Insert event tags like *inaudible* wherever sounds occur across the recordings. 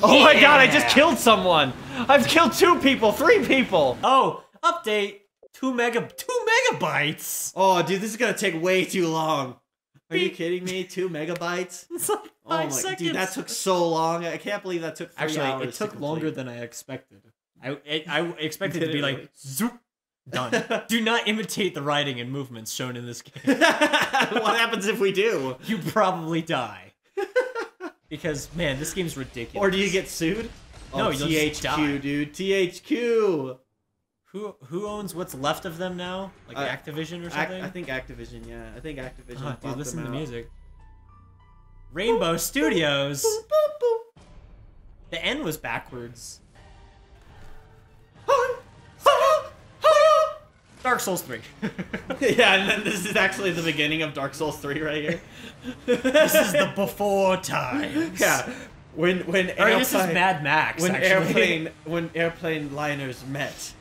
*laughs* Oh my god, I just killed someone! I've killed two people, three people! Oh, update. Two mega, two megabytes. Oh, dude, this is gonna take way too long. Are you kidding me? Two *laughs* megabytes? It's like Oh five my, seconds. dude, that took so long. I can't believe that took three Actually, hours. it took complete. longer than I expected. I I, I expected it to be like really? *laughs* zoop, done. Do not imitate the writing and movements shown in this game. what happens if we do? You probably die. Because man, this game's ridiculous. Or do you get sued? No, oh, you'll just die. THQ, dude. THQ. who who owns what's left of them now? Like Uh, Activision or Ac- something? I think Activision. Yeah, I think Activision. Bought dude, listen to them the out. music. Rainbow Studios. Boop, boop, boop. The N was backwards. Dark Souls 3. *laughs* yeah, and then this is actually the beginning of Dark Souls 3 right here. this is the before times. yeah. When when Or this is Mad Max. when actually. airplane when airplane liners met.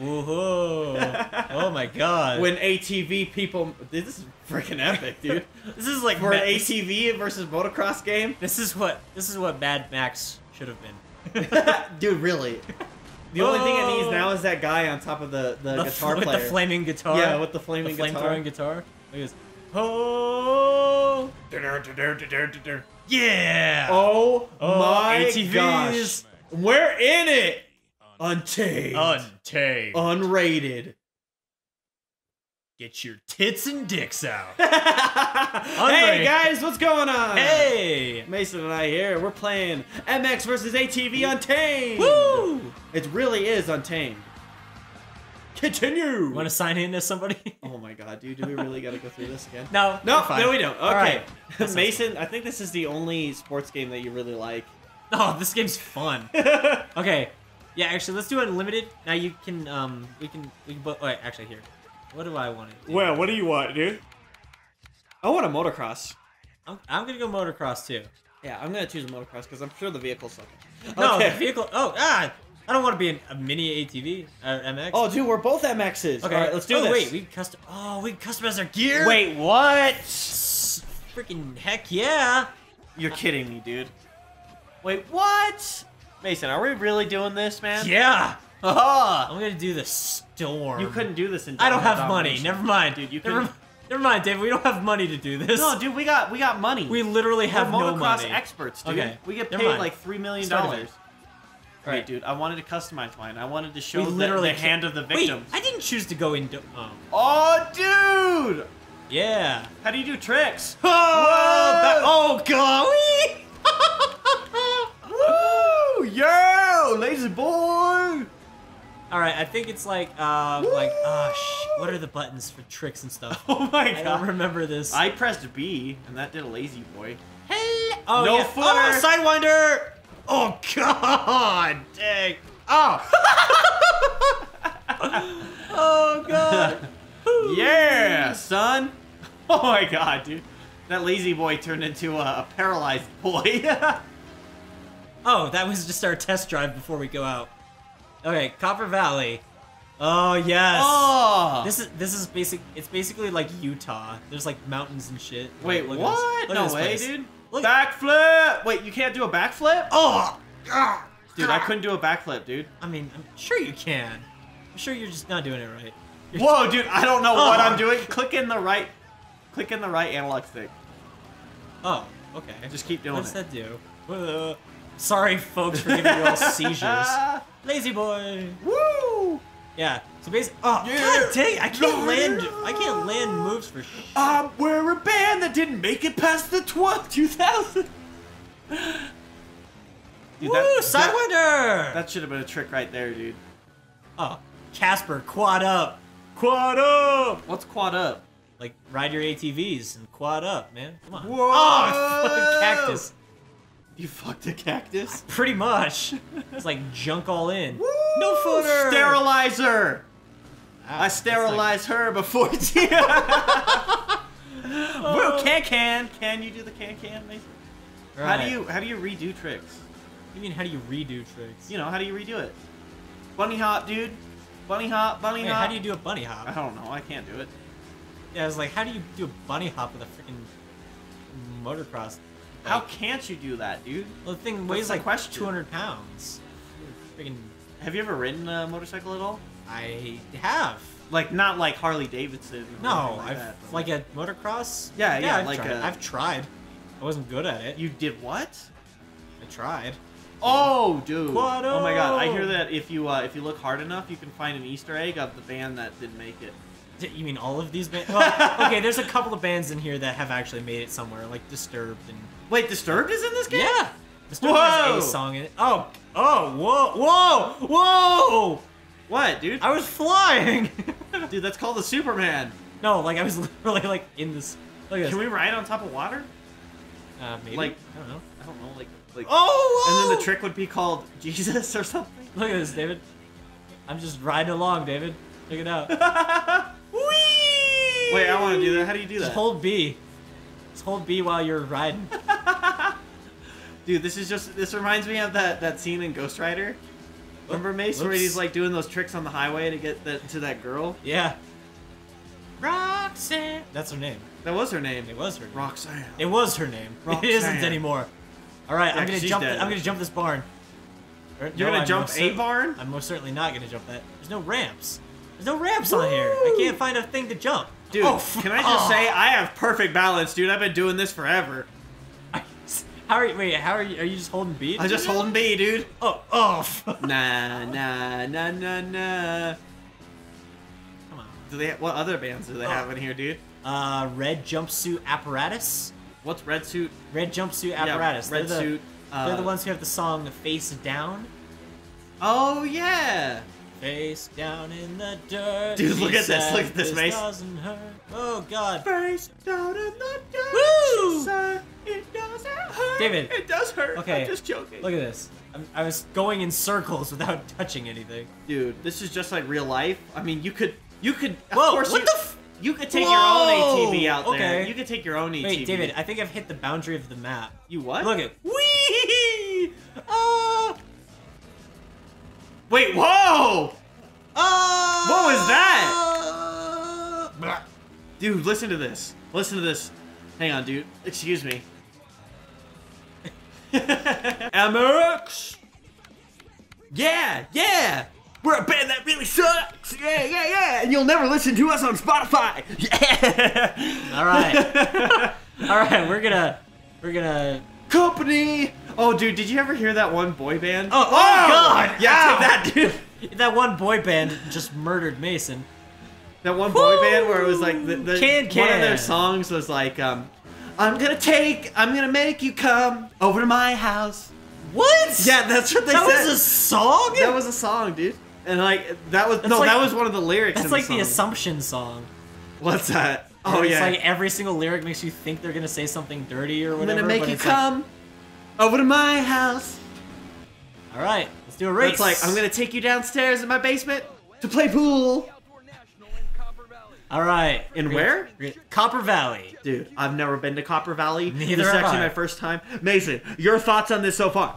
Woohoo! Oh my god. When ATV people this is freaking epic, dude. *laughs* this is like For Ma- an ATV versus motocross game, This is what this is what Mad Max should have been. *laughs* dude, really. The only thing it needs Oh. now is that guy on top of the, the, The guitar f- with player. the flaming guitar. Yeah, with the the flaming flame guitar. throwing guitar. Look at this. Oh. Yeah. Oh, Oh, my ATVs. gosh. We're in it. Untamed. Untamed. Unrated. Get your tits and dicks out. *laughs* hey guys, what's going on? hey. Mason and I here. We're playing MX versus ATV Untamed. Woo! It really is Untamed. Continue. Want to sign in as somebody? *laughs* Oh my god, dude, do we really gotta go through this again? no. No, no, we don't. Okay, right. *laughs* Mason, I think this is the only sports game that you really like. Oh, this game's fun. okay. Yeah, actually, let's do unlimited. Now you can, um, we can, we can, wait, actually, here. What do I want to do? Well, what do you want, dude? I want a motocross. I'm, I'm gonna go motocross too. Yeah, I'm gonna choose a motocross because I'm sure the vehicle's something. No, Okay. the vehicle, oh, ah, I don't want to be in a mini ATV, uh, MX. Oh, dude, we're both MXs. okay. All right, let's do oh, this. wait, we can custom, oh, we can customize our gear? Wait, what? Freaking heck yeah. You're kidding me, dude. Wait, what? Mason, are we really doing this, man? Yeah. Ah! I'm gonna do the storm. You couldn't do this in I don't have money. Never mind. Dude, you never, never mind, David. We don't have money to do this. No, dude, we got we got money. we literally have money. We're no motocross money. experts, dude. Okay, We get paid like three million dollars. again. Right, Right. dude. I wanted to customize mine. I wanted to show We literally the hand of the Wait. I didn't choose to go in. Oh, Oh, dude! yeah. How do you do tricks? *laughs* Oh, that- oh golly! *laughs* Woo! Yo, lazy boy! All right, I think it's like, uh, like, ah, sh- what are the buttons for tricks and stuff? *laughs* Oh my god! I don't remember this. I pressed B, and that did a lazy boy. Hey! Oh, No yeah. footer. Oh, sidewinder! Oh god! Dang! Oh! *laughs* oh god! *laughs* Yeah, son! Oh my god, dude. That lazy boy turned into a, a paralyzed boy. Oh, that was just our test drive before we go out. Okay, Copper Valley. Oh yes. oh! This is this is basic. It's basically like Utah. There's like mountains and shit. Wait, Look at what? this. Look at No way, place. dude. Look- Backflip! Wait, you can't do a backflip? Oh, Dude, I couldn't do a backflip, dude. I mean, I'm sure you can. I'm sure you're just not doing it right. You're- Whoa, dude, I don't know what Oh. I'm doing. Click in the right, click in the right analog stick. Oh, okay. Just keep doing What does it. that do? Uh, sorry, folks, for giving you all seizures. *laughs* Lazy boy. Woo! Yeah. So basically, oh Yeah. god dang! I can't land. Yeah. I can't land moves for. Sh- Um, we're a band that didn't make it past the 12, 2000. *laughs* Dude, Woo! that, Sidewinder. that, that should have been a trick right there, dude. oh, Casper, quad up. Quad up. What's quad up? Like ride your ATVs and quad up, man. Come on. Whoa! Oh, *laughs* fucking cactus. You fucked a cactus? *laughs* Pretty much. It's like junk all in. Woo! No footer. Sterilizer! Ah, I sterilized her before. *laughs* *laughs* Oh. Woo! Can can can you do the can can, Mason? like- How do you how do you redo tricks? What do you mean? How do you redo tricks? You know how do you redo it? Bunny hop, dude. Bunny hop, bunny Wait, hop. how do you do a bunny hop? I don't know. I can't do it. Yeah, I was like, how do you do a bunny hop with a freaking motocross How Like- can't you do that, dude? Well, the thing weighs the like question? 200 pounds. Freaking, Have you ever ridden a motorcycle at all? I have. Like not like Harley Davidson. No, like I've that, like a motocross. Yeah, yeah, I've like tried. a- I've tried. I wasn't good at it. You did what? I tried. Oh, dude! Quado! Oh my god! I hear that if you uh, if you look hard enough, you can find an Easter egg of the band that didn't make it. You mean all of these bands? Well, okay, there's a couple of bands in here that have actually made it somewhere, like Disturbed and Wait, Disturbed is in this game? yeah. Disturbed Whoa! has a song in it. Oh, oh, whoa, whoa, whoa! What, dude? I was flying. *laughs* Dude, that's called the Superman. no, like I was *laughs* literally like in this. Look at this. Can we ride on top of water? Uh, maybe. like- I don't know. I don't know, like like. Oh, Whoa! And then the trick would be called *laughs* Jesus or something. Look at this, David. I'm just riding along, David. Check it out. Whee! Wait, I want to do that. How do you do Just that? hold B. Just hold B while you're riding. Dude, this is just this reminds me of that that scene in Ghost Rider. Remember Mace where he's like doing those tricks on the highway to get that to that girl? Yeah. Roxanne. That's her name. That was her name. It was her name. Roxanne. It was her name. Roxanne. *laughs* It isn't anymore. All right, Yeah, I'm gonna jump. dead. I'm gonna jump this barn. Or- You're no, gonna I'm jump a barn? I'm most certainly not gonna jump that. There's no ramps. There's no ramps on here. I can't find a thing to jump. Dude, Oh, can I just oh. say I have perfect balance, dude. I've been doing this forever. How are you? Wait, how are you? Are you just holding B? I'm just holding B, dude. Oh, oh. *laughs* Nah, nah, nah, nah, nah. Come on. Do they? Have, What other bands do they Oh. have in here, dude? Uh, red jumpsuit apparatus. What's Red Suit? Red jumpsuit apparatus. Yeah, Red they're the, Suit. Uh, They're the ones who have the song "Face Down." Oh yeah. Face down in the dirt. Dude, look at this, look at this, Mace. doesn't hurt. Oh God. Face down in the dirt. Woo! said, It doesn't hurt. David. It does hurt. Okay. I'm just joking. Look at this. I'm, I was going in circles without *laughs* touching anything. Dude, this is just like real life. I mean, you could, you could. Of Whoa, course what you, the f- You could take Whoa! your own ATV out there. Okay. You could take your own ATV. Wait, David, I think I've hit the boundary of the map. You what? Look at wee. Ah. Wait, whoa! Ah. What was that? Blah. Dude, listen to this. Listen to this. Hang on, dude. Excuse me. *laughs* MX! Yeah, yeah! We're a band that really sucks! Yeah, yeah, yeah! And you'll never listen to us on Spotify! Yeah! All right. *laughs* All right, we're gonna we're gonna Company! Oh, dude, did you ever hear that one boy band? Oh, oh, oh God! Yeah, that, dude! that one boy band just murdered Mason. That one boy Woo! band where it was like the, the Can one of their songs was like um I'm gonna take I'm gonna make you come over to my house. What? Yeah, that's what they that said. was a song. that was a song, dude. And like that was That's no, like- that was one of the lyrics. That's like the song. Assumption song. What's that? Oh Where yeah. It's like every single lyric makes you think they're gonna say something dirty or whatever. I'm gonna make you it's like, come over to my house. All right, let's do a race. It's like I'm gonna take you downstairs in my basement to play pool. All right. In where? gonna- we're gonna- Copper Valley. Dude, I've never been to Copper Valley. Neither this is actually I. my first time. Mason, your thoughts on this so far?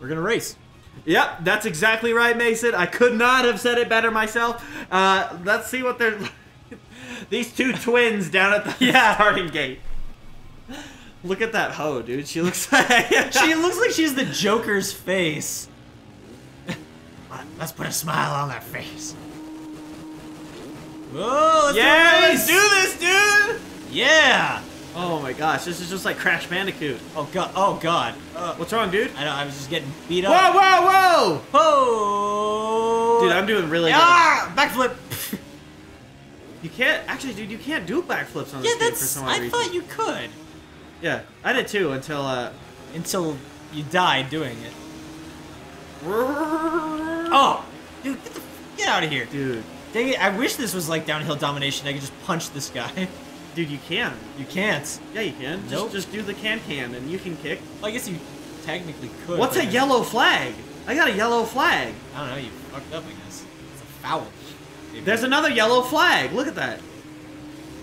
We're gonna race. Yep, that's exactly right, Mason. I could not have said it better myself. Uh, let's see what they're. *laughs* These two twins down at the *laughs* Yeah. starting gate. Look at that hoe, dude. She looks *laughs* like She looks like she's the Joker's face. Let's put a smile on that face. Whoa! Let's Yeah, do let's do this, dude. Yeah. Oh my gosh, this is just like Crash Bandicoot. Oh god. Oh god. Uh, What's wrong, dude? I know. I was just getting beat up. whoa, whoa! Whoa! Whoa! Dude, I'm doing really good. ah backflip. You can't actually, dude. You can't do backflips on yeah, this game for that's. some I reason. thought you could Yeah, I did too until uh. until you died doing it. *laughs* Oh, dude, get the get out of here. Dude, Dang it! I wish this was like downhill domination. I could just punch this guy. *laughs* dude, you can. You can't. Yeah, you can. Just, Nope. just do the can can and you can kick. Well, I guess you technically could. What's a yellow flag? I got a yellow flag. I don't know. You fucked up. I guess it's a foul. Maybe. There's another yellow flag. Look at that.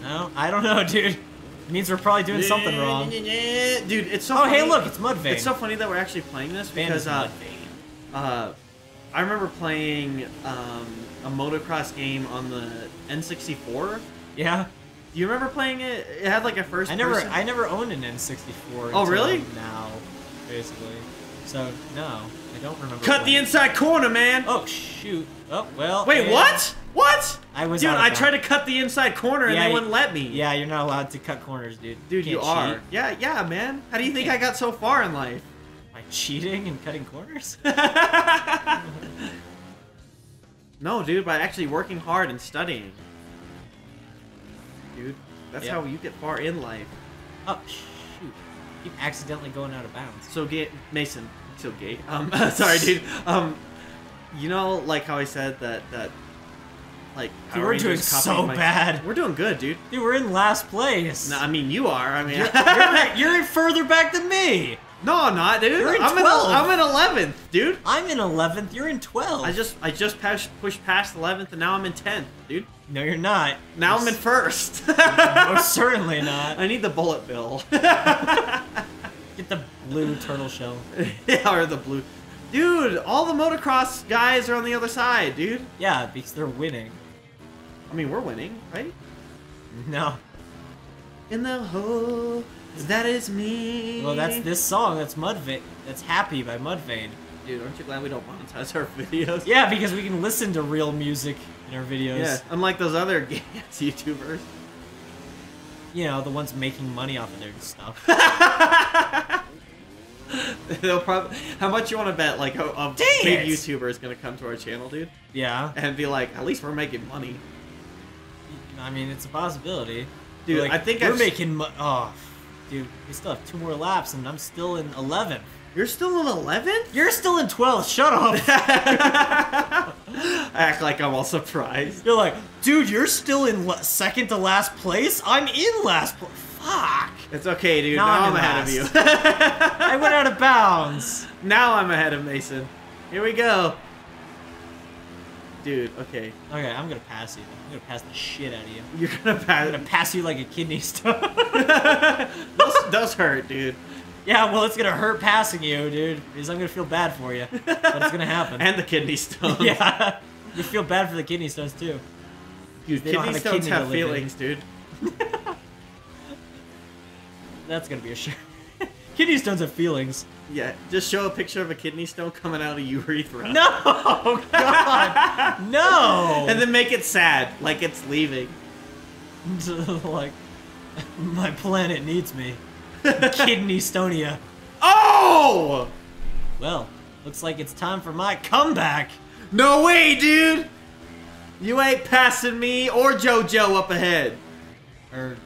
No, I don't know, *laughs* dude. It means we're probably doing something wrong. Dude, it's so Oh, funny. hey, look, it's Mudvayne. It's so funny that we're actually playing this because uh, uh, I remember playing um, a motocross game on the N64. Yeah. Do You remember playing it? It had like a first I never, person. I never owned an N64. Oh, really? Now, basically. So no, I don't remember. Cut the inside corner, man. Oh shoot! Oh well. Wait, yeah. what? What? I was Dude, I tried to cut the inside corner and Yeah, they wouldn't let me. Yeah, you're not allowed to cut corners, dude. Dude, you Can't are. cheat Yeah, yeah, man. How do you think I got so far in life? by cheating and cutting corners. *laughs* no, dude, by actually working hard and studying. Dude, that's Yeah. how you get far in life. oh shoot! Keep accidentally going out of bounds. So, gay, Mason, so gay. Um, *laughs* sorry, dude. Um, you know, like how I said that that, like, Dude, we're doing so my- bad. We're doing good, dude. Dude, we're in last place. No, I mean you are. I mean, you're, you're, you're further back than me. No, I'm not, dude. You're in I'm 12th. in I'm in eleventh, dude. I'm in 11th. You're in 12th. I just I just passed, pushed past eleventh, and now I'm in tenth, dude. No, you're not. Now I'm in first. *laughs* Most certainly not. I need the bullet bill. *laughs* Get the blue turtle shell. *laughs* yeah, or the blue. Dude, all the motocross guys are on the other side, dude. Yeah, because they're winning. I mean, we're winning, right? No. In the hole, that is me. Well, that's this song. That's Mudvayne. That's Happy by Mudvayne. Dude, aren't you glad we don't monetize our *laughs* videos? Yeah, because we can listen to real music in our videos. Yeah, unlike those other *laughs* YouTubers. You know, the ones making money off of their stuff. *laughs* They'll probably. How much you want to bet? Like a, a big it! YouTuber is gonna come to our channel, dude, yeah. and be like, "At least we're making money." I mean, it's a possibility. Dude, Like, I think we're I've- making mo- Oh, dude, we still have two more laps, and I'm still in 11th. You're still in eleventh. You're still in 12th. Shut up. *laughs* *laughs* Act like I'm all surprised. You're like, dude, you're still in second to last place. I'm in last place. Fuck. It's okay, dude. Now Now, I'm I'm, ahead of you. I went out of bounds. *laughs* now I'm ahead of Mason. Here we go. Dude, okay. Okay, I'm gonna pass you. I'm gonna pass the shit out of you. You're gonna pass. I'm gonna pass you like a kidney *laughs* stone. *laughs* those, those hurt, dude. yeah, well, it's gonna hurt passing you, dude. Because I'm gonna feel bad for you. But it's gonna *laughs* happen. And the kidney stones. yeah. You feel bad for the kidney stones too. Dude, They kidney have stones kidney have live in. feelings, dude. That's gonna be a shirt. kidney stones have feelings. Yeah, just show a picture of a kidney stone coming out of *laughs* urethra. No, God, *laughs* no. And then make it sad, like it's leaving. *laughs* like, my planet needs me. Kidney Stonia. Oh! Well, looks like it's time for my comeback. No way, dude! You ain't passing me or JoJo up ahead. Or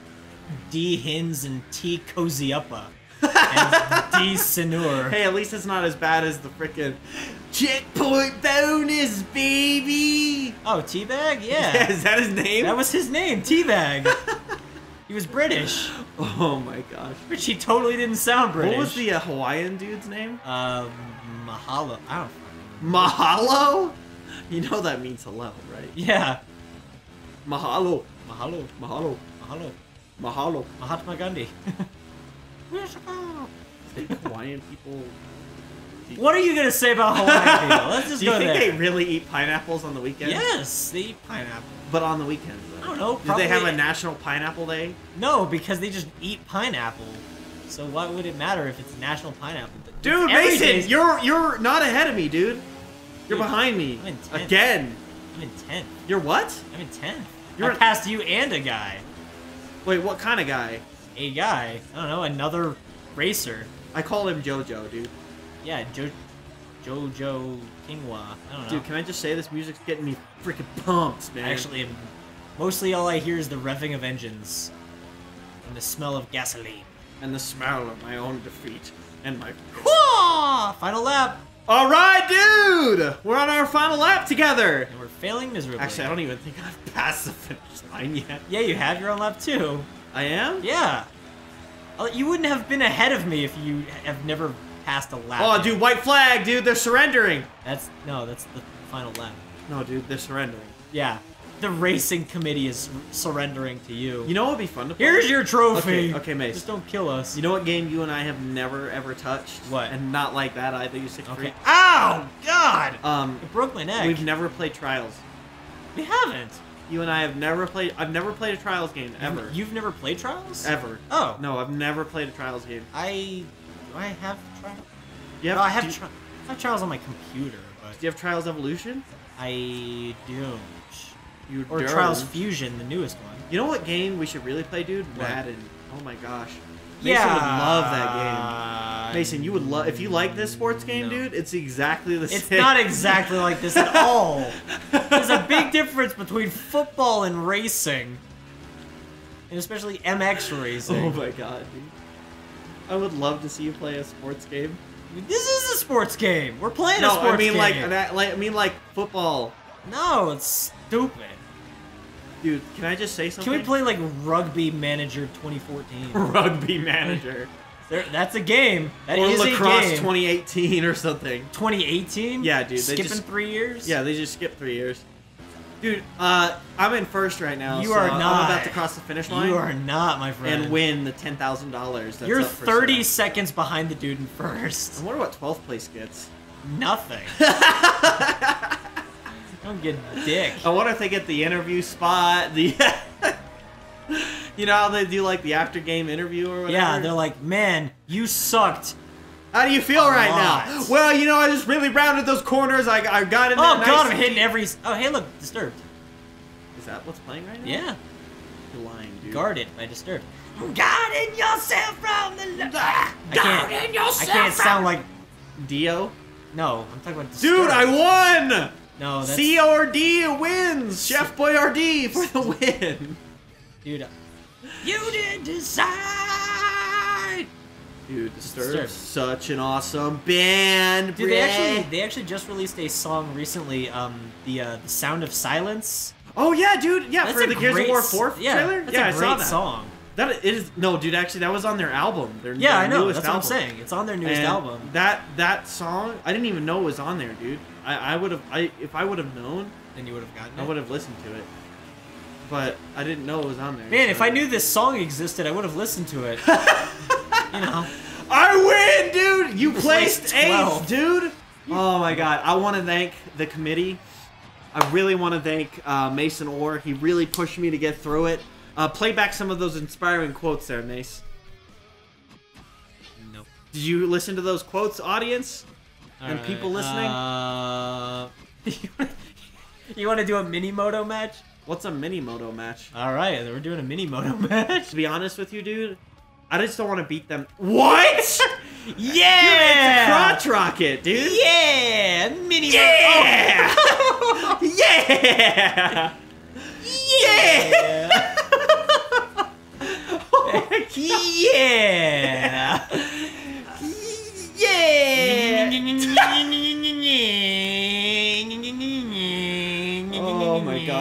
D Hins and T Cozy Uppa. And *laughs* D Sinur. Hey, at least it's not as bad as the frickin' checkpoint bonus, baby. Oh, Teabag? *laughs* Yeah, Yeah. is that his name? That was his name, Teabag. *laughs* he was British, Oh my gosh. which he totally didn't sound British. What was the uh, Hawaiian dude's name? Um, Mahalo. I don't. Mahalo? You know that means hello, right? Yeah. Mahalo. Mahalo. Mahalo. Mahalo. Mahalo. Mahatma Gandhi. Hawaiian people. what are you gonna say about Hawaiian *laughs* people? Let's just Do you go think there. they really eat pineapples on the weekends? Yes, they eat pineapple. But on the weekends, though. I don't know. Do they have a National Pineapple Day? No, because they just eat pineapple. So what would it matter if it's National Pineapple Day? Dude, Mason, day's- you're you're not ahead of me, dude. You're Dude, behind me I'm in tenth. again. I'm in tenth. You're what? I'm in tenth. You're I passed you and a guy. Wait, what kind of guy? A guy. I don't know. Another racer. I call him JoJo, dude. Yeah, jo- Jojo Kingwa. I don't know. Dude, can I just say this music's getting me freaking pumped, man? Actually, mostly all I hear is the revving of engines and the smell of gasoline. and the smell of my own defeat and my. Whoa! Final lap, All right, dude. We're on our final lap together. and we're failing miserably. Actually, I don't even think I've passed the finish line yet. Yeah, you have. your own lap two. I am. Yeah. Uh, You wouldn't have been ahead of me if you have never passed a lap. Oh, dude, white flag, dude. They're surrendering. That's no, that's the final lap. No, dude, they're surrendering. Yeah, the racing committee is surrendering to you. You know what would be fun to play? here's your trophy. Okay, okay, Mace. Just don't kill us. You know what game you and I have never ever touched? What? And not like that either. You six Okay. free. Ow! God! Um, It broke my neck. we've never played Trials. we haven't. You and I have never played. I've never played a Trials game ever. You've never played Trials? ever. Oh. No, I've never played a Trials game. I do I have Trials? You No, I have tri- I have Trials on my computer, but do you have Trials Evolution? I don't. You Or don't. Trials Fusion, the newest one. You know what game we should really play, dude? Madden. Oh my gosh. Mason would love that game. Mason, you would love if you like this sports game, No. dude. It's exactly the same. It's not exactly like this at *laughs* all. There's a big difference between football and racing. And especially MX racing. Oh my god, dude. I would love to see you play a sports game. This is a sports game. We're playing a No, sports I mean game. like that. Like I mean like football. No, it's stupid. Dude, can I just say something? Can we play like Rugby Manager 2014? *laughs* Rugby Manager There, that's a game. That or is Lacrosse a game. 2018 or something? 2018? Yeah, dude, they Skipping just- three years? Yeah, they just skipped three years. Dude, uh, I'm in first right now. You so are I'm about to cross the finish line You are not, my friend. and win the ten thousand dollars. You're up for 30 sale. seconds behind the dude in first. I wonder what 12th place gets. Nothing. *laughs* Don't get dick. I wonder if they get the interview spot. The *laughs* *laughs* you know how they do like the after game interview or whatever. Yeah, they're like, man, you sucked. How do you feel A right lot. now? Well, you know, I just really rounded those corners. I, I got in there. Oh nice god, I'm hitting every. Oh hey, look, disturbed. Is that what's playing right now? Yeah, You're lying, dude. guarded by disturbed. Guarding yourself from the. Ah, I can't. I can't sound like. Dio. No, I'm talking about disturbed. Dude, I won. No, that's. C O R D wins. Chef Boyardee for the win. Dude. You didn't decide. Dude, Disturbed, Disturbed. such an awesome band. Dude, they actually they actually just released a song recently. Um, the uh, the Sound of Silence. Oh yeah, dude. Yeah, That's for the Gears of War s- 4 yeah, trailer. That's yeah, a I great saw that. song. That is no, dude. Actually, that was on their album. Their Yeah, their I know. newest That's what I'm album. saying. It's on their newest And album. That that song, I didn't even know it was on there, dude. I, I would have, I if I would have known, Then you would have gotten I would have listened to it. But I didn't know it was on there. Man, so- if I knew this song existed, I would have listened to it. *laughs* you know. I win, dude. You placed placed eighth, dude. Oh my god, I want to thank the committee. I really want to thank uh, Mason Orr. He really pushed me to get through it. Uh, play back some of those inspiring quotes there, Mace. Nope. Did you listen to those quotes, audience? And people listening? Uh, *laughs* you want to do a mini moto match? What's a mini moto match? All right, we're doing a mini moto *laughs* match. To be honest with you, dude, I just don't want to beat them. What? *laughs* Yeah, Dude, it's a Crotch rocket, dude. yeah, mini oh. *laughs* Yeah! yeah! Yeah! yeah. Oh my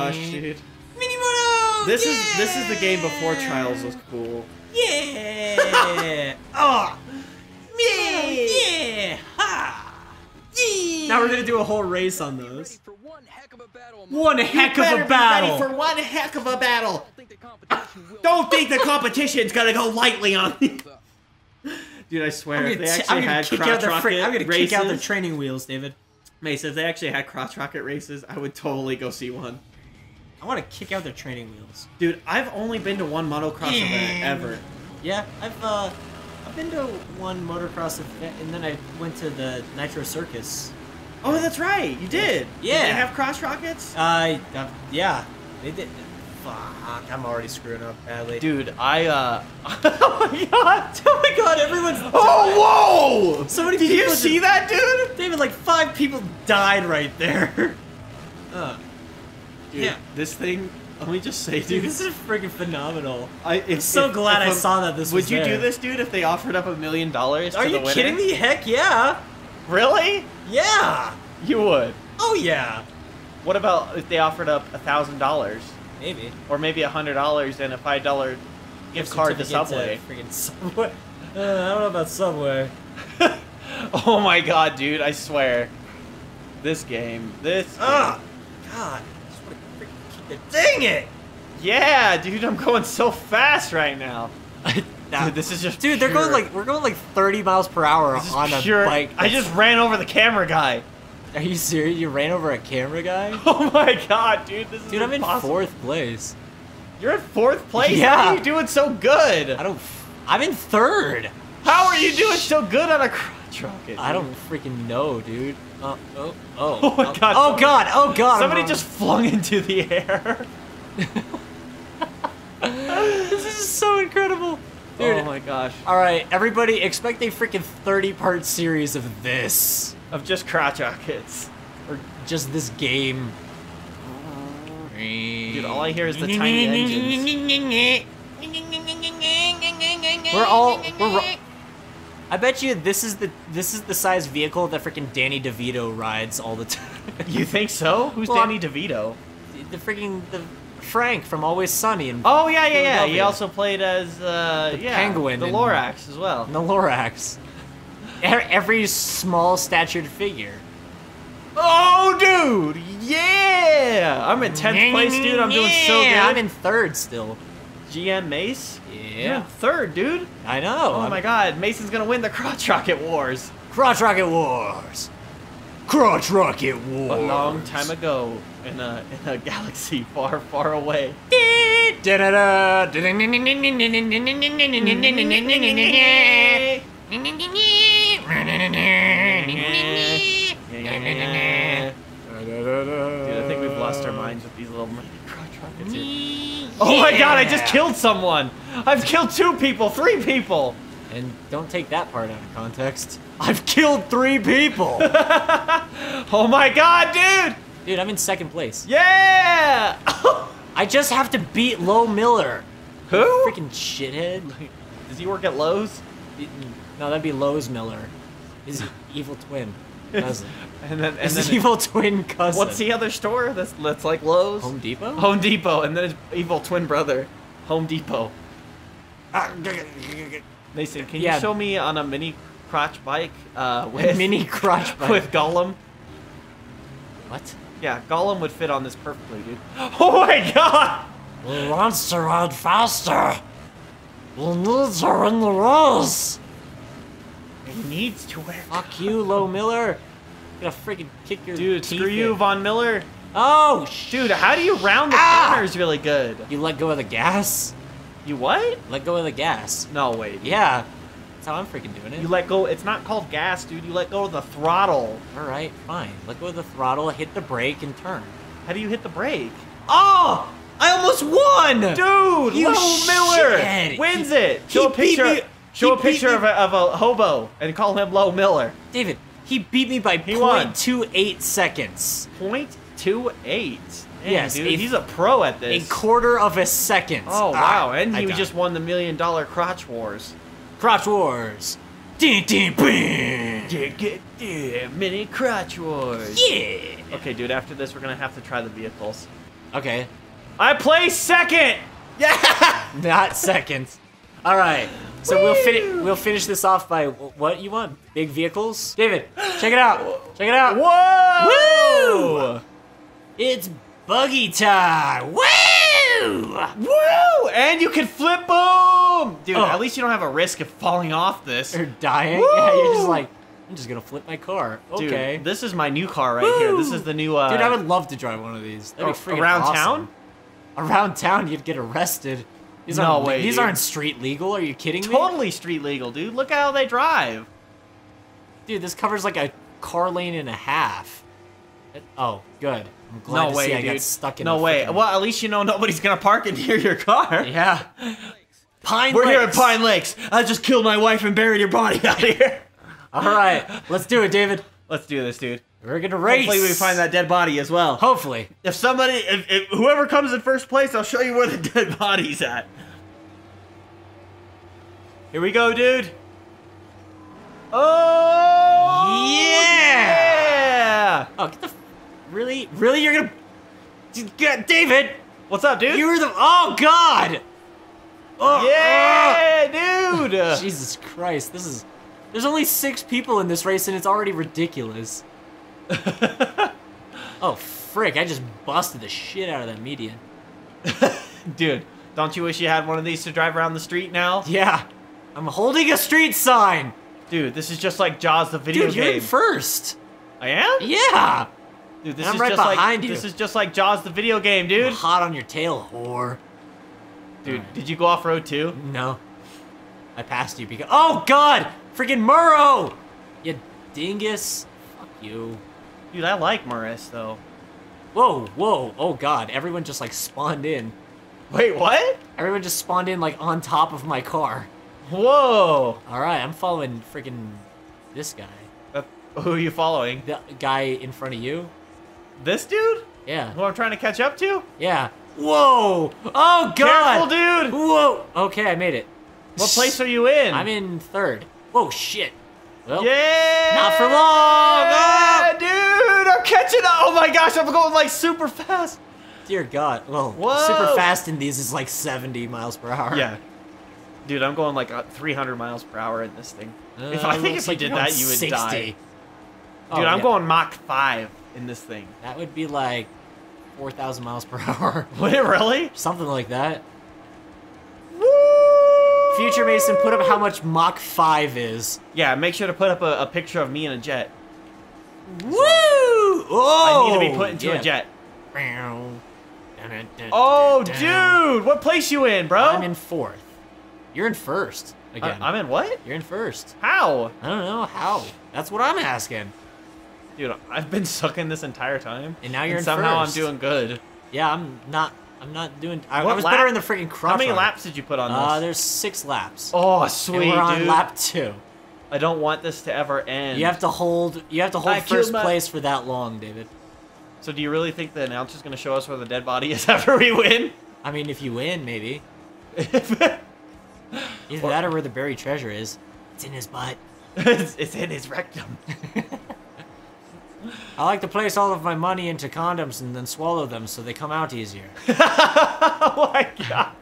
gosh, dude. Mini moto. This is this is the game before Trials was cool. Yeah. *laughs* oh. Yeah. Yeah. Ha. Yeah. Now we're gonna do a whole race on those. For one heck of a battle. One heck of Better a battle. ready for one heck of a battle. I think the competition will. Don't think the competition's gonna go lightly on me. *laughs* Dude, I swear, I'm if gonna, they t- actually I'm gonna had kick out crotch rocket I'm gonna races, kick out their training wheels, David. Mace, if they actually had crotch rocket races, I would totally go see one. I want to kick out their training wheels. Dude, I've only been to one motocross event ever. Yeah, I've uh, I've been to one motocross event, and then I went to the Nitro Circus. Oh, that's right, you did. Yeah. Did they have cross rockets? Uh, uh yeah, they did. Fuck, I'm already screwing up badly. Dude, I uh. *laughs* oh my god! *laughs* oh my god, everyone's. Oh, whoa! So many Did people you see just- that, dude? David, like five people died right there. *laughs* Uh, Dude, Yeah. This thing. Let me just say, dude, dude. this is freaking phenomenal. I, I'm so if- glad if I saw that this Would you do this, dude, if they offered up a million dollars? Are to you the kidding me? Heck yeah! Really? Yeah! You would. Oh yeah! What about if they offered up a thousand dollars, Maybe. or maybe a hundred dollars and a five dollar gift card to Subway? Freaking Subway. *laughs* Uh, I don't know about Subway. *laughs* oh my god, dude! I swear, this game, this. Ah! God. I just want to freaking kick it. Dang it! Yeah, dude, I'm going so fast right now. *laughs* Nah. Dude, this is just Dude, they're going like we're going like 30 miles per hour on a pure- bike. I just ran over the camera guy. Are you serious? You ran over a camera guy? *laughs* Oh my god, dude, this is Dude, I'm in fourth place. You're in fourth place? Yeah. How are you doing so good? I don't. I'm in third. How are you doing so good on a rocket? I don't freaking know, dude. Uh, oh, oh. *laughs* Oh my God, Oh god, oh god. Somebody just flung into the air. *laughs* This is so incredible. Dude. Oh my gosh. Alright, everybody expect a freaking 30 part series of this. Of just crotch rockets. Or just this game. Dude, all I hear is the tiny *laughs* engines. We're all we're I bet you this is the this is the size vehicle that freaking Danny DeVito rides all the *laughs* time. You think so? Who's Well, Danny DeVito? the freaking the Frank from Always Sunny and Oh yeah, yeah, yeah. He also played as uh, The yeah, penguin the Lorax as well. the Lorax. Every small statured figure. Oh, dude! Yeah! I'm in 10th place, dude. I'm doing so good. I'm in third still. GM Mace? Yeah, third, dude. I know. Oh I'm- my god, Mason's gonna win the Crotch Rocket Wars. Crotch Rocket Wars. Crotch Rocket Wars. A long time ago in a in a galaxy *laughs* far, far away. Dude, I think we've lost our minds with these little mini crotch rockets. here. *laughs* Oh my god, I just killed someone! I've killed two people, three people! And don't take that part out of context. I've killed three people. *laughs* Oh my god, dude! Dude, I'm in second place. Yeah! *laughs* I just have to beat Low Miller. Who? Freaking shithead. *laughs* Does he work at Lowe's? No, that'd be Lowe's Miller. His evil twin cousin. And then, and then evil twin cousin. what's the other store that's, that's like Lowe's? Home Depot? Home Depot, and then his evil twin brother, Home Depot. Mason, can Yeah. you show me on a mini crotch bike uh, A with mini crotch *laughs* bike. with Gollum? what? Yeah, Gollum would fit on this perfectly, dude. *gasps* Oh my god! He wants to run faster. He needs to in the race. He needs to wear. Fuck you, Low Miller. Gonna freaking kick your Dude, screw you, in. Von Miller. Oh, sh- Dude, how do you round the Ah! corners really good? You let go of the gas? You what? Let go of the gas. No, wait. Yeah. That's how I'm freaking doing it. You let go. It's not called gas, dude. You let go of the throttle. Alright, fine. Let go of the throttle, hit the brake, and turn. How do you hit the brake? Oh! I almost won! Dude, You Low Miller shithead. wins it. Show a he beat picture. Show he a picture of a, of a hobo and call him Low Miller. David, he beat me by He won. 0.28 seconds. Point two eight. Man, Yes, dude, a- he's a pro at this. A quarter of a second. oh wow, Ah, and he just won the million dollar crotch wars. Crotch Wars. Ding, ding, bing. Yeah, get yeah, mini crotch wars. Yeah. Okay, dude. After this, we're gonna have to try the vehicles. Okay. I play second. Yeah. *laughs* Not second. All right. So we'll finish. We'll finish this off by what you want? Big vehicles. David, check it out. Check it out. Whoa! Woo! It's buggy time. Woo! Woo! And you can flip boom! Dude, Oh. at least you don't have a risk of falling off this. Or dying. Yeah, you're just like, I'm just gonna flip my car. Dude, this is my new car right here. This is the new uh Dude, I would love to drive one of these. That'd be freaking around awesome. town? Around town, you'd get arrested. These No aren't, way, These dude. aren't street legal. Are you kidding me? totally street legal, dude. Look how they drive. Dude, this covers like a car lane and a half. It- oh, good. I'm glad no to way, see I dude. got stuck in no way. freaking- Well, at least you know nobody's gonna park it near *laughs* your car. Yeah. Pine We're here at Pine Lakes. I just killed my wife and buried your body *laughs* out here. All right, let's do it, David. Let's do this, dude. We're gonna race. Hopefully, we find that dead body as well. Hopefully. If somebody, if, if whoever comes in first place, I'll show you where the *laughs* dead body's at. Here we go, dude. Oh Yeah! yeah! Oh, get the. f- Really, really, you're gonna. Dude, David, What's up, dude? You were the. Oh God. Oh, oh. yeah, dude. oh. *laughs* Jesus Christ, this is. There's only six people in this race, and it's already ridiculous. *laughs* Oh frick! I just busted the shit out of that median. *laughs* dude, don't you wish you had one of these to drive around the street now? Yeah, I'm holding a street sign. Dude, this is just like Jaws the video Dude, you're game. in first. I am? Yeah. Dude, this I'm is right just like you. this is just like Jaws the video game, dude. Hot on your tail, whore. Dude, did you go off road too? No. I passed you because. Oh God! Freaking Murrow! You dingus. Fuck you. Dude, I like Morris though. Whoa, whoa, oh God! Everyone just like spawned in. Wait, what? Everyone just spawned in like on top of my car. Whoa. All right, I'm following freaking this guy. Uh, who are you following? The guy in front of you. This dude? Yeah, Who I'm trying to catch up to? yeah. Whoa! Oh God! Careful, dude. Whoa! Okay, I made it. What place are you in? I'm in third. Whoa, shit. Well, Yeah. Not for long. Yeah, dude, I'm catching up. Oh my gosh, I'm going like super fast. dear God. Well, Whoa. super fast in these is like 70 miles per hour. Yeah. Dude, I'm going like uh, 300 miles per hour in this thing. Uh, if I think if you like did you're going that, you would 60. die. Dude, Oh, I'm yeah. going Mach 5 in this thing. That would be like 4,000 miles per *laughs* hour. Would it really? Something like that. Future Mason, put up how much Mach 5 is. Yeah, make sure to put up a, a picture of me in a jet. Woo! Oh! I need to be oh, put into yeah. a jet. Oh, Oh, dude, what place you in, bro? I'm in fourth. You're in first I- again. I'm in what? You're in first. How? I don't know how. That's what I'm asking. Dude, I've been sucking this entire time. And now you're in somehow first. I'm doing good. Yeah, I'm not. I'm not doing. I, I was lap- better in the freaking cross. How many laps did you put on Uh, this? there's six laps. oh, and sweet, we're on dude. lap two. I don't want this to ever end. You have to hold. You have to hold I first my- place for that long, David. So do you really think the announcer's gonna show us where the dead body is *laughs* after we win? I mean, if you win, maybe. it's, *laughs* Either that or where the buried treasure is. It's in his butt. *laughs* it's in his rectum. I like to place all of my money into condoms and then swallow them so they come out easier. *laughs* oh my god.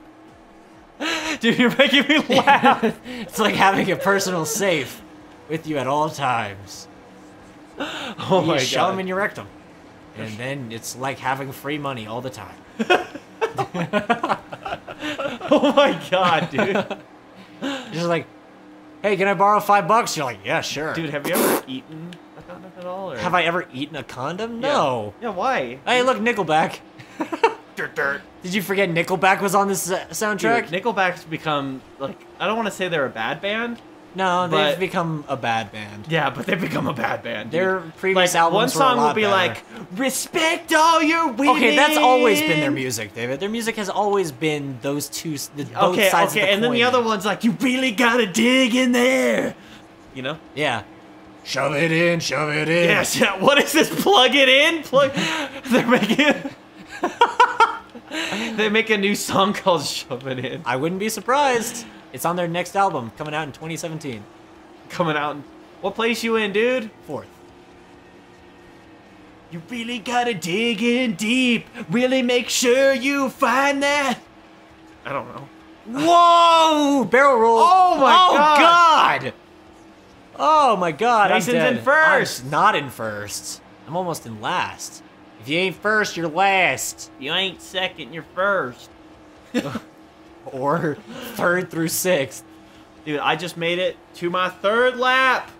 Dude, you're making me laugh. it's like having a personal safe with you at all times. oh you my shove them in your rectum. And then it's like having free money all the time. *laughs* *laughs* oh my god, dude. Just like, hey, can I borrow five bucks? You're like, yeah, sure. Dude, have you ever eaten a condom at all? Or? Have I ever eaten a condom? No. Yeah, why? Hey, look, Nickelback. *laughs* Dirt, dirt. Did you forget Nickelback was on this uh, Dude, soundtrack? Nickelback's become like I don't want to say they're a bad band. No, they've but- become a bad band. Yeah, but they've become a bad band. dude. Their previous like albums one were a song will be better. like "Respect all your women." Okay, that's always been their music, David. Their music has always been those two, s- the, both Okay, sides okay, of the and then the other one's like, "You really gotta dig in there," you know? Yeah. Shove it in, shove it in. Yes. Yeah. What is this? Plug it in. Plug. *laughs* They're making. *laughs* they make a new song called "Shove It In," I wouldn't be surprised. It's on their next album coming out in 2017. coming out. in- What place you in, dude? Fourth. You really gotta dig in deep. Really make sure you find that. I don't know. Whoa! Barrel roll. Oh my oh God. god! Oh my god! Mason's I'm in dead. first. I'm not in first. I'm almost in last. If you ain't first, you're last. You ain't second. You're first. *laughs* Or third through sixth. Dude, I just made it to my third lap.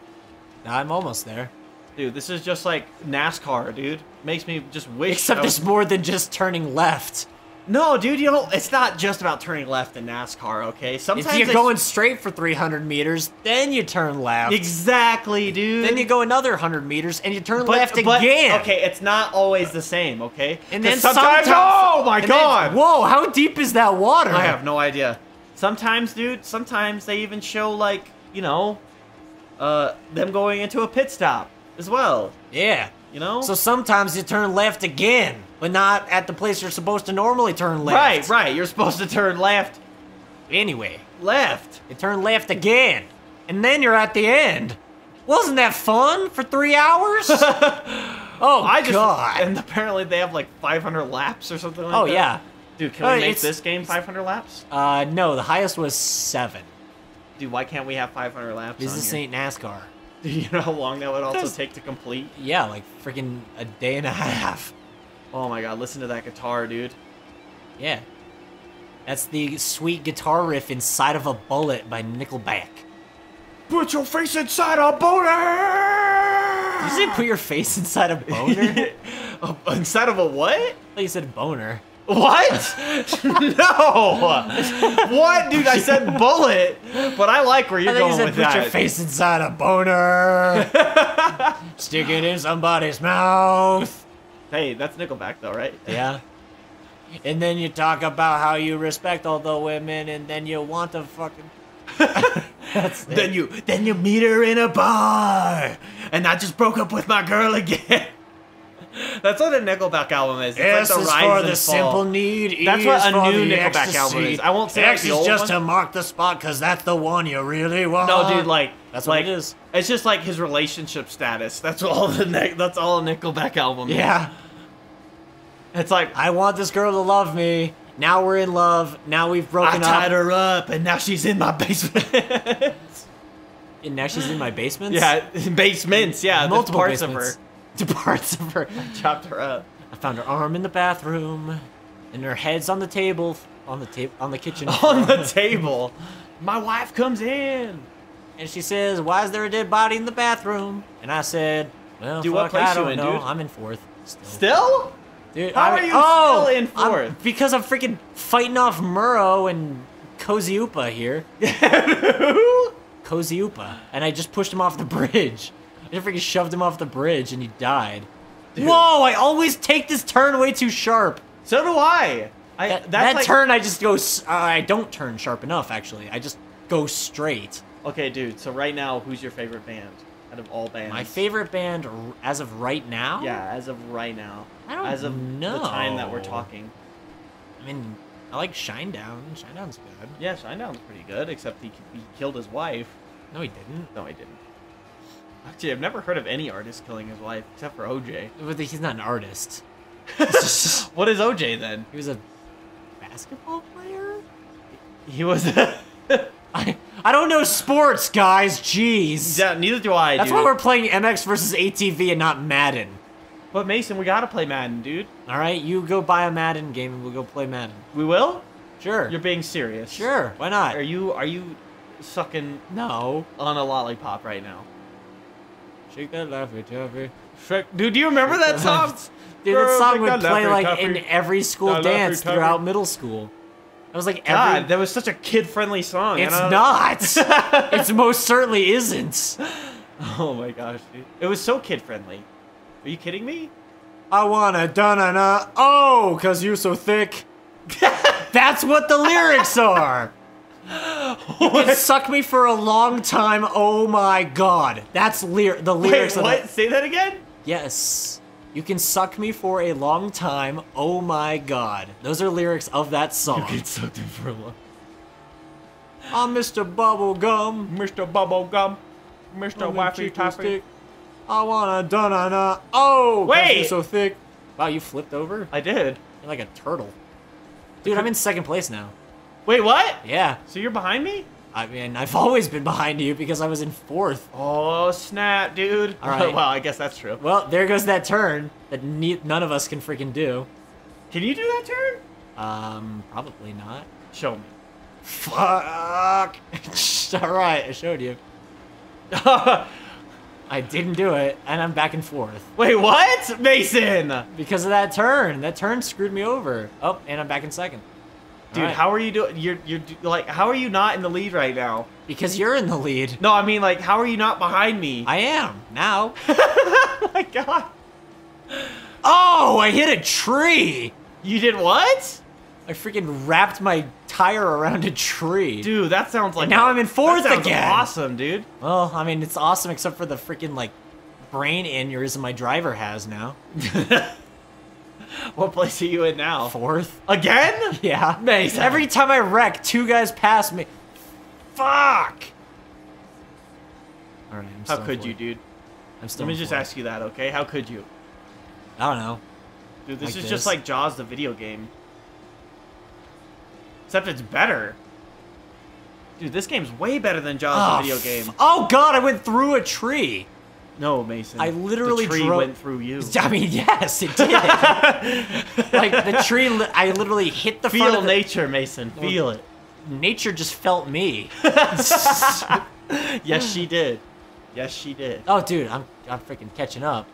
I'm almost there. Dude, this is just like NASCAR, dude. Makes me just wish. Except was- there's more than just turning left. No, dude, you know it's not just about turning left in NASCAR. Okay, sometimes If you're going straight for 300 meters, then you turn left. exactly, dude. Then you go another 100 meters and you turn but, left but- again. Okay, it's not always the same. Okay, And then sometimes, oh my and then- god, whoa, how deep is that water? I have no idea. Sometimes, dude, sometimes they even show like you know, uh, them going into a pit stop as well. Yeah. You know, So sometimes you turn left again, but not at the place you're supposed to normally turn left. right, right. You're supposed to turn left, Anyway, left. you turn left again, and then you're at the end. Wasn't that fun for three hours? *laughs* oh I just god. and apparently they have like 500 laps or something like oh that. Oh, yeah. Dude, can Oh, we make this game 500 laps? Uh, no, the highest was seven. Dude, why can't we have 500 laps? This ain't NASCAR. *laughs* Do you know how long that would also take to complete? Yeah, like freaking a day and a half. Oh my god, listen to that guitar, dude. Yeah. That's the sweet guitar riff inside of a bullet by Nickelback. Put your face inside a bullet! you say put your face inside a boner? *laughs* I Uh, of a what? thought you said boner. What? *laughs* no. what, dude? I said bullet, but I like where you're thought you going said with put that. your face inside a boner. *laughs* Stick it in somebody's mouth. Hey, that's Nickelback though, right? *laughs* Yeah. And then you talk about how you respect all the women, and then you want to fucking. *laughs* That's. Then you then you meet her in a bar, and I just broke up with my girl again. *laughs* That's what a Nickelback album is. It's S like the is rise for the simple need. E That's what a new Nickelback ecstasy. album is. I won't say like X is just one. to mark the spot because that's the one you really want. No, dude, like That's what it is. It's just like his relationship status. That's all the that's all a Nickelback album. is. Yeah. it's like I want this girl to love me. Now we're in love. Now we've broken I broken tied up. her up, and now she's in my *laughs* basement. And now she's in my basement. yeah, basements. Yeah, *laughs* multiple parts basements. of her. To *laughs* parts of her. Chopped her up. I found her arm in the bathroom, and her head's on the table, on the table, on the kitchen. *laughs* on the table. *laughs* My wife comes in. and she says, "Why is there a dead body in the bathroom?" And I said, "Well, Dude, fuck, what place I you don't in, know. dude? I'm in fourth. Still. Still? Dude, How I are you oh, still in I'm- fourth? because I'm freaking fighting off Murrow and Cozy Upa here. Cozy Upa. And I just pushed him off the bridge. I just freaking shoved him off the bridge and he died. Whoa, I always take this turn way too sharp. So do I. I That, that like, turn, I just go. Uh, I don't turn sharp enough, actually. I just go straight. Okay, dude. So right now, who's your favorite band out of all bands? My favorite band as of right now? Yeah, as of right now. I don't as of know. the time that we're talking. I mean, I like Shinedown. Shinedown's good. Yeah, Shinedown's pretty good, except he, he killed his wife. No, he didn't. No, he didn't. Actually, I've never heard of any artist killing his wife except for OJ. But he's not an artist. *laughs* What is OJ then? He was a basketball player? He was. *laughs* I, I don't know sports, guys. Jeez. yeah, neither do I. That's dude. why we're playing MX versus ATV and not Madden. But Mason, we gotta play Madden, dude. All right, you go buy a Madden game and we'll go play Madden. We will. Sure. You're being serious. sure. Why not? Are you are you sucking No. on a lollipop right now? Shake that laffy taffy. Dude, do you remember that song? Dude, that song would play like in every school dance throughout middle school. It was like every. God, that was such a kid-friendly song. it's not. *laughs* it's most certainly isn't. Oh my gosh, dude. It was so kid-friendly. Are you kidding me? I wanna da na na oh, cause you so thick. *laughs* That's what the lyrics are. You can suck me for a long time. Oh my god, that's ly- the lyrics. Wait, of what? the- Say that again? yes, you can suck me for a long time. Oh my god, those are lyrics of that song. sucked in for a long. I'm Mr. Bubblegum. Mr. Bubblegum, Mr. I'm a Waffy chicken I wanna da na na Oh! Wait! you're so thick. Wow, you flipped over. I did. You're like a turtle. Dude, I'm in second place now. Wait, what? Yeah. So you're behind me? I mean, I've always been behind you because I was in fourth. Oh snap, dude. All right. *laughs* well, I guess that's true. Well, there goes that turn that ne- none of us can freaking do. Can you do that turn? Um, probably not. Show me. Fuck. *laughs* All right, I showed you. *laughs* I didn't do it, and I'm back in fourth Wait, what? Mason! because of that turn. That turn screwed me over. Oh, and I'm back in second. Dude, Alright. how are you doing? You're you're like, how are you not in the lead right now? Because you're in the lead. No, I mean like, how are you not behind me? I am now. *laughs* oh my god. Oh, I hit a tree. You did what? I freaking wrapped my tire around a tree. Dude, that sounds like And now I'm in fourth that again. Awesome, dude. Well, I mean, it's awesome except for the freaking like brain aneurysm my driver has now. *laughs* *laughs* What place are you in now? Fourth. Again? *laughs* Yeah. Mason. Every time I wreck, two guys pass me. Fuck. All right. I'm How could you, dude? I'm still. Let me just ask you that, okay? How could you? I don't know. Dude, this Like is this? just like Jaws the video game. Except it's better. Dude, this game's way better than Jaws Oh, the ah, video game. Oh god, I went through a tree. No, Mason. I literally the tree drove- went through you. *laughs* I mean, yes, it did. *laughs* like the tree, li- I literally hit the front Feel of the, nature, Mason. Feel it. Nature just felt me. *laughs* Yes, she did. Yes, she did. Oh, dude, I'm I'm freaking catching up.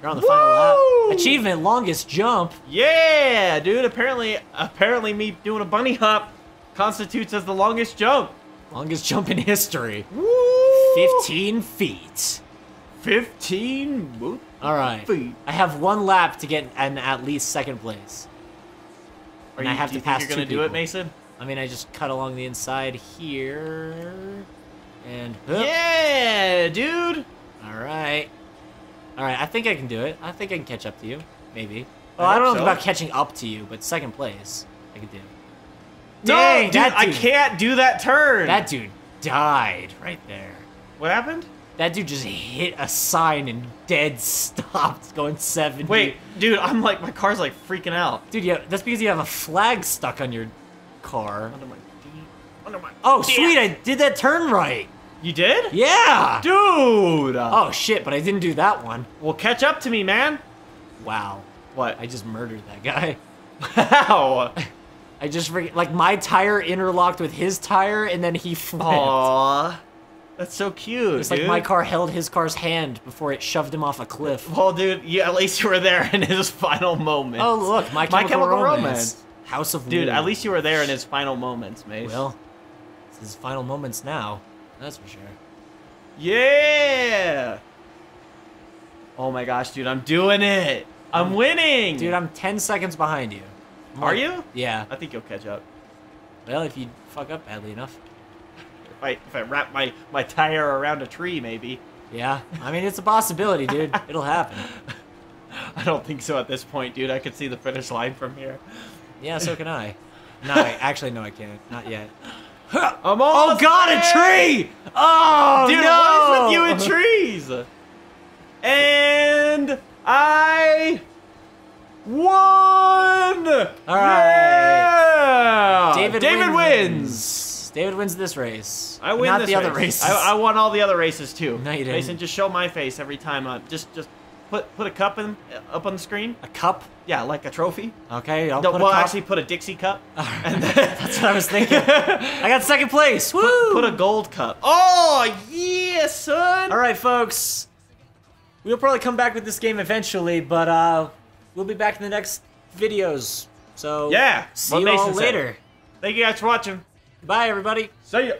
You're on the final lap. Achievement: longest jump. Yeah, dude. Apparently, apparently, me doing a bunny hop constitutes as the longest jump. Longest jump in history. Woo! 15 feet. 15 mo- All right. feet. I have one lap to get an at least second place. Are And you, I have to you pass think you're gonna do it. Mason? I mean, I just cut along the inside here. And. Yeah, dude. All right. All right, I think I can do it. I think I can catch up to you. Maybe. Well, I I, don't know so. about catching up to you, but second place, I could do. No, Dang, dude, that I can't do that turn. That dude died right there. what happened? That dude just hit a sign and dead stopped going 70. Wait, dude, I'm like my car's like freaking out. Dude, yeah, that's because you have a flag stuck on your car. Under my feet. under my. Oh, sweet, I did that turn right. You did? Yeah. Dude. Oh, shit, but I didn't do that one. Well, catch up to me, man. Wow. What? I just murdered that guy. Wow. *laughs* I just, like, my tire interlocked with his tire, and then he flipped. Aw, that's so cute. It's like my car held his car's hand before it shoved him off a cliff. Well, dude, you, at least you were there in his *laughs* final moments. Oh, look, My My Chemical, Chemical Romance. Romance. House of dude, at least you were there in his final moments, mate. Well, it's his final moments now. That's for sure. yeah. Oh my gosh, dude, I'm doing it. I'm winning. Dude, I'm 10 seconds behind you. I'm Are like- you? Yeah. I think you'll catch up. Well, if you fuck up badly enough. If I if I wrap my my tire around a tree, maybe. Yeah. I mean, it's a possibility, dude. *laughs* It'll happen. I don't think so at this point, dude. I could see the finish line from here. Yeah, so can I. *laughs* No, I, actually, no, I can't. Not yet. *laughs* I'm Oh, God, a tree! Oh, Dude, no! what is with you and trees? And I won. All right. Yeah! David, David wins. wins. David wins this race. I win Not this the other race. races. I, I won all the other races too. No, you didn't. Mason, just show my face every time. Uh, just just put put a cup in up on the screen. a cup? Yeah, like a trophy. Okay, I'll No, put well, a cup. actually, put a Dixie cup. *laughs* and *laughs* then That's what I was thinking. I got second place. Woo! put, put a gold cup. Oh yeah, son. All right, folks. We'll probably come back with this game eventually, but uh, we'll be back in the next videos. So Yeah, see you all Mason said. later. Thank you guys for watching. Bye, everybody. See ya.